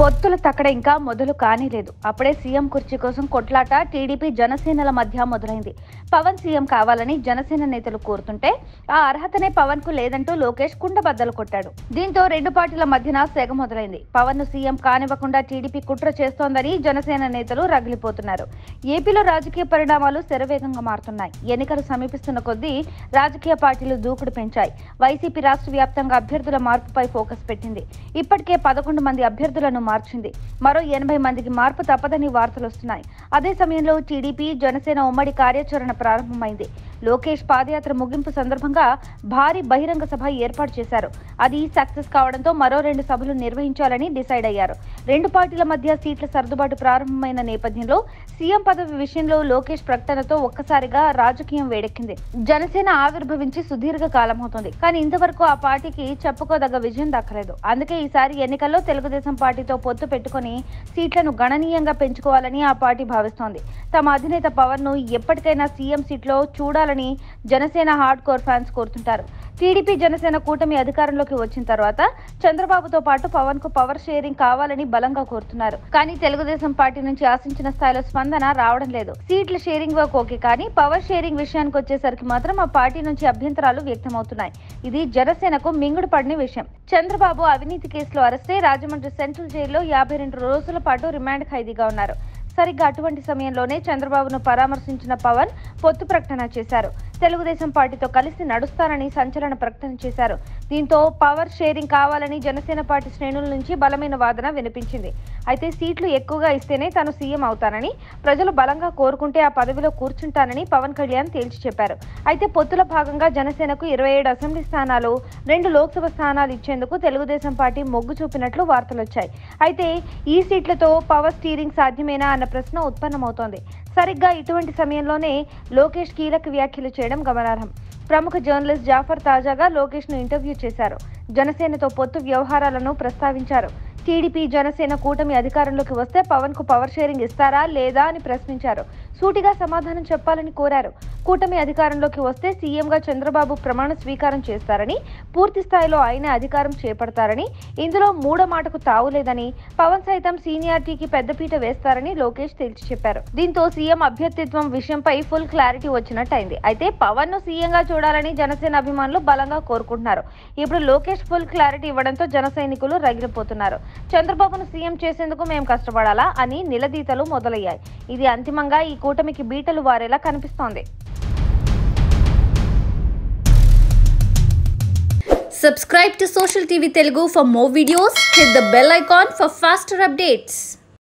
పొత్తుల తక్కడ ఇంకా మొదలు కానేలేదు. అప్పుడే సీఎం కుర్చీ కోసం కొట్లాట టీడీపీ జనసేనల మధ్య మొదలైంది. పవన్ సీఎం కావాలని జనసేన నేతలు కోరుతుంటే ఆ అర్హతనే పవన్కు లేదంటూ లోకేష్ కుండబద్దలు కొట్టాడు. దీంతో రెండు పార్టీల మధ్యన సెగ మొదలైంది. పవన్ను సీఎం కానివ్వకుండా టీడీపీ కుట్ర చేస్తోందని జనసేన నేతలు రగిలిపోతున్నారు. ఏపీలో రాజకీయ పరిణామాలు శరవేగంగా మారుతున్నాయి. ఎన్నికలు సమీపిస్తున్న కొద్దీ రాజకీయ పార్టీలు దూకుడు పెంచాయి. వైసీపీ రాష్ట్ర వ్యాప్తంగా అభ్యర్థుల మార్పుపై ఫోకస్ పెట్టింది. ఇప్పటికే పదకొండు మంది అభ్యర్థులను మార్చింది. మరో ఎనభై మందికి మార్పు తప్పదని వార్తలు వస్తున్నాయి అదే సమయంలో టీడీపీ జనసేన ఉమ్మడి కార్యాచరణ ప్రారంభమైంది. లోకేష్ పాదయాత్ర ముగింపు సందర్భంగా భారీ బహిరంగ సభ ఏర్పాటు చేశారు. అది సక్సెస్ కావడంతో మరో రెండు సభలు నిర్వహించాలని డిసైడ్ అయ్యారు. రెండు పార్టీల మధ్య సీట్ల సర్దుబాటు ప్రారంభమైన నేపథ్యంలో సీఎం పదవి విషయంలో లోకేష్ ప్రకటనతో ఒక్కసారిగా రాజకీయం వేడెక్కింది. జనసేన ఆవిర్భవించి సుదీర్ఘ కాలం అవుతుంది. కానీ ఇంతవరకు ఆ పార్టీకి చెప్పుకోదగ్గ విజయం దక్కలేదు. అందుకే ఈసారి ఎన్నికల్లో తెలుగుదేశం పార్టీతో పొత్తు పెట్టుకుని సీట్లను గణనీయంగా పెంచుకోవాలని ఆ పార్టీ భావిస్తోంది. తమ అధినేత పవన్ను ఎప్పటికైనా సీఎం సీట్లో చూడాలని జనసేన హార్డ్ కోర్ ఫ్యాన్స్ కోరుతుంటారు. టీడీపీ జనసేన కూటమి అధికారంలోకి వచ్చిన తర్వాత చంద్రబాబుతో పాటు పవన్కు పవర్ షేరింగ్ కావాలని బలంగా కోరుతున్నారు. కానీ తెలుగుదేశం పార్టీ నుంచి ఆశించిన స్థాయిలో స్పందన రావడం లేదు. సీట్ల షేరింగ్ వర్క్ ఓకే కానీ పవర్ షేరింగ్ విషయానికి వచ్చేసరికి మాత్రం ఆ పార్టీ నుంచి అభ్యంతరాలు వ్యక్తమవుతున్నాయి. ఇది జనసేనకు మింగుడు పడిన విషయం. చంద్రబాబు అవినీతి కేసులో అరెస్టై రాజమండ్రి సెంట్రల్ జైల్లో యాభై రెండు రోజుల పాటు రిమాండ్ ఖైదీగా ఉన్నారు. సరిగ్గా అటువంటి సమయంలోనే చంద్రబాబును పరామర్శించిన పవన్ పొత్తు ప్రకటన చేశారు. తెలుగుదేశం పార్టీతో కలిసి నడుస్తారని సంచలన ప్రకటన చేశారు. దీంతో పవర్ షేరింగ్ కావాలని జనసేన పార్టీ శ్రేణుల నుంచి బలమైన వాదన వినిపించింది. అయితే సీట్లు ఎక్కువగా ఇస్తేనే తాను సీఎం అవుతానని ప్రజలు బలంగా కోరుకుంటే ఆ పదవిలో కూర్చుంటానని పవన్ కళ్యాణ్ తేల్చి చెప్పారు. అయితే పొత్తుల భాగంగా జనసేనకు ఇరవై ఏడు అసెంబ్లీ స్థానాలు రెండు లోక్సభ స్థానాలు ఇచ్చేందుకు తెలుగుదేశం పార్టీ మొగ్గు చూపినట్లు వార్తలు వచ్చాయి అయితే ఈ సీట్లతో పవర్ స్టీరింగ్ సాధ్యమేనా అన్న ప్రశ్న ఉత్పన్నమవుతోంది. సరిగ్గా ఇటువంటి సమయంలోనే లోకేష్ కీలక వ్యాఖ్యలు చేయడం గమనార్హం. ప్రముఖ జర్నలిస్ట్ జాఫర్ తాజాగా లోకేష్ను ఇంటర్వ్యూ చేశారు. జనసేనతో పొత్తు వ్యవహారాలను ప్రస్తావించారు. టీడీపీ జనసేన కూటమి అధికారంలోకి వస్తే పవన్కు పవర్ షేరింగ్ ఇస్తారా లేదా అని ప్రశ్నించారు. సూటిగా సమాధానం చెప్పాలని కోరారు. కూటమి అధికారంలోకి వస్తే సీఎంగా చంద్రబాబు ప్రమాణ స్వీకారం చేస్తారని పూర్తి స్థాయిలో ఆయన అధికారం చేపడతారని ఇందులో మూడో మాటకు తావులేదని పవన్ సైతం సీనియారిటీకి పెద్దపీట వేస్తారని లోకేష్ తేల్చి చెప్పారు. దీంతో సీఎం అభ్యర్థిత్వం విషయంపై ఫుల్ క్లారిటీ వచ్చినట్టయింది. అయితే పవన్ను సీఎంగా చూడాలని జనసేన అభిమానులు బలంగా కోరుకుంటున్నారు. ఇప్పుడు లోకేష్ ఫుల్ క్లారిటీ ఇవ్వడంతో జన సైనికులు రగిలిపోతున్నారు. చంద్రబాబును సీఎం చేసేందుకు మేము కష్టపడాలా అని నిలదీతలు మొదలయ్యాయి. ఇది అంతిమంగా ఈ కూటమికి బీటలు వారేలా కనిపిస్తోంది Subscribe to Social TV Telugu for more videos. Hit the bell icon for faster updates.